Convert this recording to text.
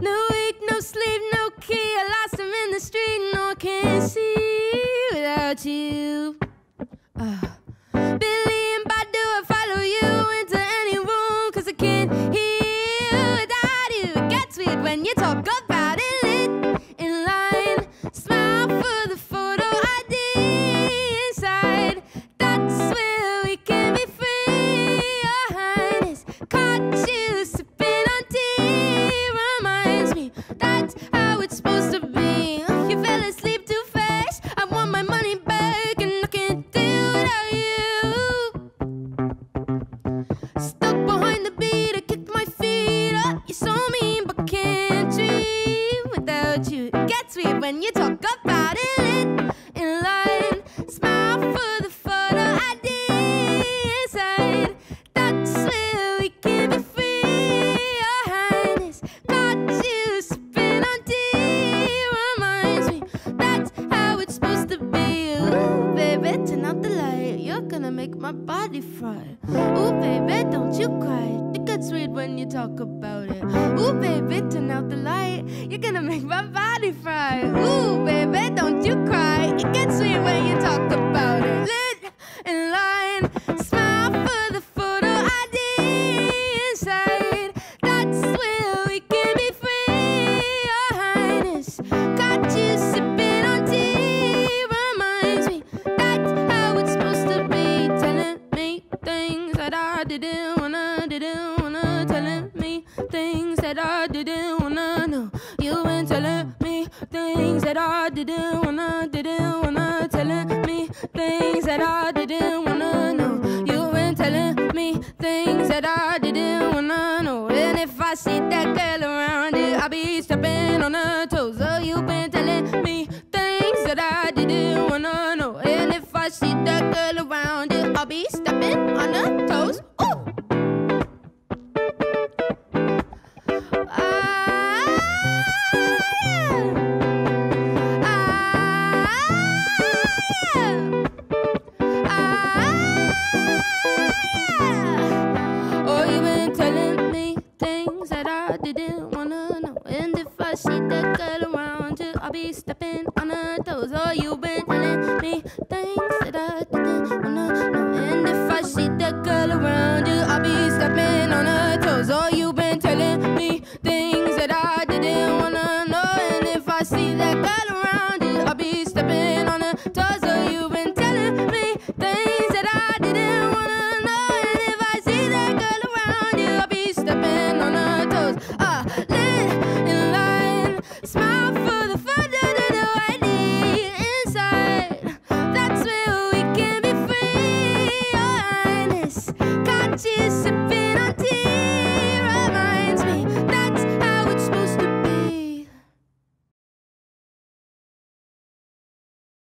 No wake, no sleep, no key. I lost him in the street. No, I can't see without you. Uh. Billie and Badu, I follow you into any room. Cause I can't hear without you. It gets weird when you talk about it. Lit in line. Smile for the photo ID inside. That's where we can be free. Your Highness caught you Stuck behind the beat, I my feet up. You're so mean, but can't dream without you. It gets weird when you talk about it. Gonna make my body fry. Ooh, baby, don't you cry. It gets weird when you talk about it. Ooh, baby, turn out the light. You're gonna make my body fry. Ooh, didn't wanna, didn't wanna. Telling me things that I didn't wanna know. You been telling me things that I didn't wanna, didn't wanna. Telling me things that I didn't wanna know. You been telling me things that I didn't wanna know. And if I see that girl around you, I'll be stepping on her toes. Oh, you've been telling me So you